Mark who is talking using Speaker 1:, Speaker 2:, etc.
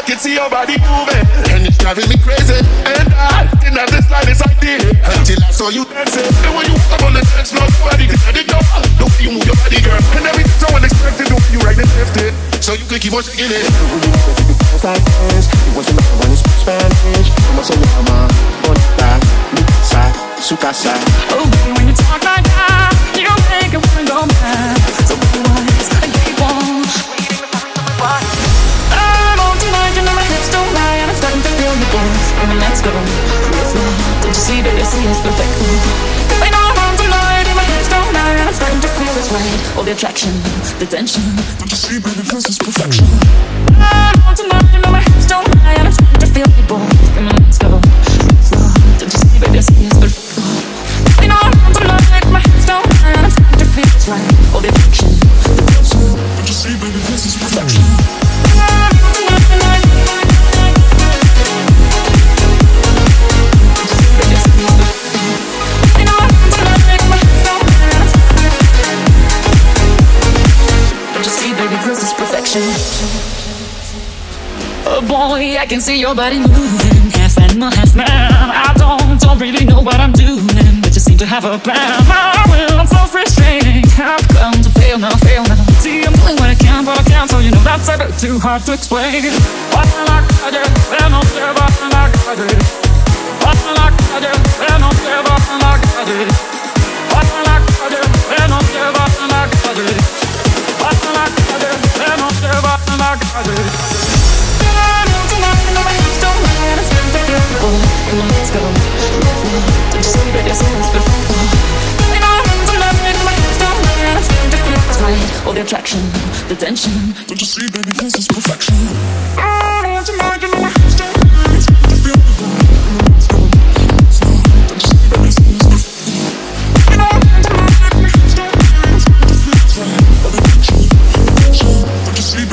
Speaker 1: I can see your body moving, and it's driving me crazy. And I didn't have the slightest idea until I saw you dancing. And when you up on the dance floor, nobody can let it. The way you move your body, girl, and everything's so unexpected. The way you right and left it, so you can keep on shaking it.
Speaker 2: like this. Know when you speak Spanish? Como se llama? Bonita, mi casa, su casa.
Speaker 3: Oh, let's go. Let's go. Don't you see that this is perfect? Know I'm on tonight, and my hips don't lie, I'm starting to feel it's right. All the attraction, the tension.
Speaker 1: Don't you see, baby, this is perfection.
Speaker 3: I'm on tonight, know my hips don't lie, I'm starting to feel your bones. Oh boy, I can see your body moving, half animal, half man. I don't, don't really know what I'm doing, but you seem to have a plan. My will, I'm self-restraining. I've come to fail now, fail now. See, I'm doing what I can, but I can't, so you know that's a bit too hard to explain. I like, I do, I don't care what I like, I do. All the attraction, the tension.
Speaker 1: Don't you see, baby, this is perfection.
Speaker 3: Oh, tonight, you know